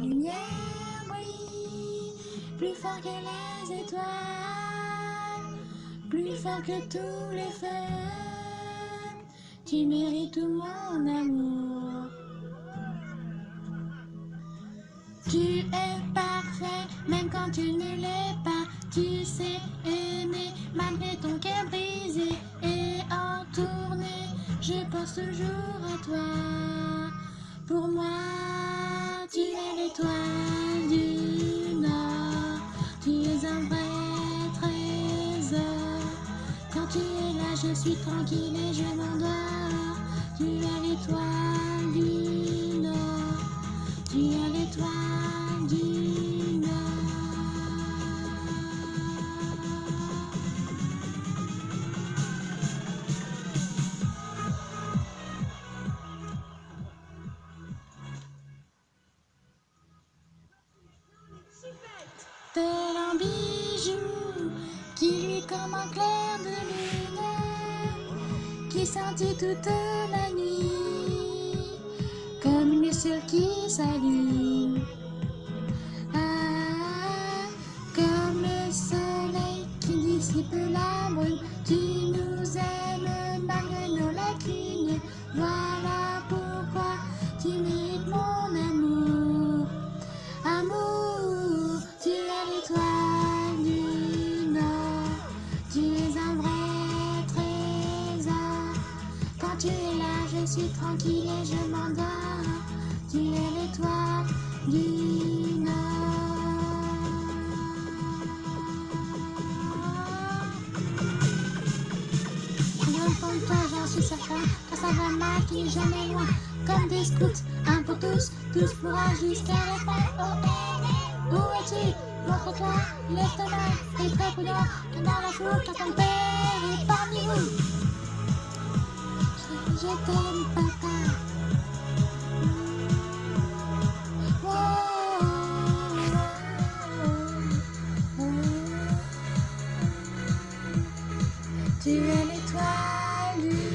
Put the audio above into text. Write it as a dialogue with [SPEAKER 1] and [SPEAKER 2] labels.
[SPEAKER 1] lumière brille plus fort que les étoiles, plus fort que tous les feux. Tu mérites tout mon amour. Tu es parfait, même quand tu ne l'es pas. Tu sais aimer malgré ton cœur brisé et en tournée. Je pense toujours à toi. Pour moi, tu es l'étoile du Nord. Tu es un vrai trésor. Quand tu es là, je suis tranquille et je m'endors. Un bijou qui lui comme un clair de lune qui scintille toute la nuit comme une luciole qui s'allume. Suis tranquille et je m'endors. Tu es l'étoile du Nord. Rien comme toi, j'en suis certain. Quand ça va mal, tu n'es jamais loin. Comme des scouts, un pour tous, tous pour un jusqu'à la fin. Oh, eh, où es-tu? Montre-toi, main et très prudent. Que dans la foule, car ton père est parmi vous. Je, Sirène étoile.